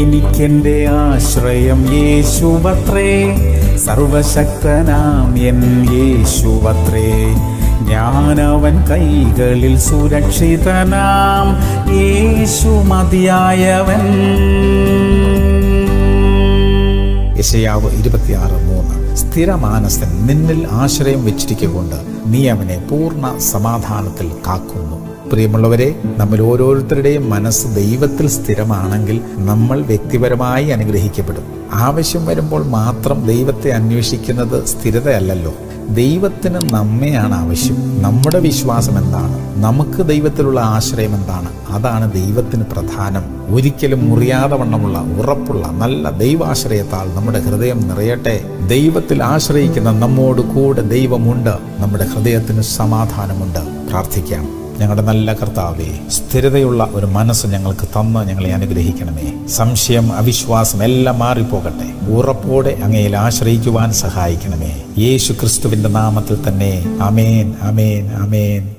എനിക്കെന്റെ ആശ്രയം യേശുവത്രേ. സർവശക്തനാം എൻ യേശുവത്രേ. ഞാനവൻ കൈകളിൽ സുരക്ഷിതനാം. യേശു മതിയായവൻ. യശയാവ് ഇരുപത്തിയാറ് മൂന്ന്. സ്ഥിരമാനസൻ നിന്നിൽ ആശ്രയം വെച്ചിരിക്കൊണ്ട് നീ അവനെ പൂർണ സമാധാനത്തിൽ കാക്കുന്നു. പ്രിയമുള്ളവരെ നമ്മൾ ഓരോരുത്തരുടെയും മനസ്സ് ദൈവത്തിൽ സ്ഥിരമാണെങ്കിൽ നമ്മൾ വ്യക്തിപരമായി അനുഗ്രഹിക്കപ്പെടും. ആവശ്യം വരുമ്പോൾ മാത്രം ദൈവത്തെ അന്വേഷിക്കുന്നത് സ്ഥിരതയല്ലല്ലോ. ദൈവത്തിന് നമ്മയാണ് ആവശ്യം. നമ്മുടെ വിശ്വാസം എന്താണ്? നമുക്ക് ദൈവത്തിലുള്ള ആശ്രയം എന്താണ്? അതാണ് ദൈവത്തിന് പ്രധാനം. ഒരിക്കലും മുറിയാതെ വണ്ണമുള്ള ഉറപ്പുള്ള നല്ല ദൈവാശ്രയത്താൽ നമ്മുടെ ഹൃദയം നിറയട്ടെ. ദൈവത്തിൽ ആശ്രയിക്കുന്ന നമ്മോട് കൂടെ ദൈവമുണ്ട്. നമ്മുടെ ഹൃദയത്തിന് സമാധാനമുണ്ട്. പ്രാർത്ഥിക്കാം. ഞങ്ങളുടെ നല്ല കർത്താവേ സ്ഥിരതയുള്ള ഒരു മനസ്സ് ഞങ്ങൾക്ക് തന്ന് ഞങ്ങളെ അനുഗ്രഹിക്കണമേ. സംശയം അവിശ്വാസം എല്ലാം മാറിപ്പോകട്ടെ. ഉറപ്പോടെ അങ്ങയിൽ ആശ്രയിക്കുവാൻ സഹായിക്കണമേ. യേശു നാമത്തിൽ തന്നെ അമേൻ അമേൻ അമേൻ